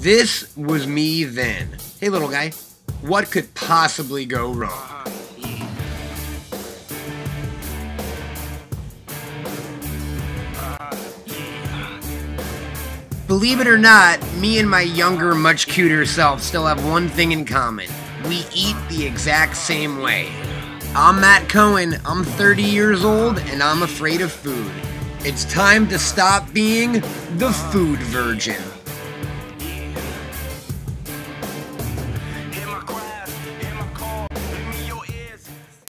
This was me then. Hey, little guy, what could possibly go wrong? Believe it or not, me and my younger, much cuter self still have one thing in common. We eat the exact same way. I'm Matt Cohen, I'm 30 years old, and I'm afraid of food. It's time to stop being the food virgin.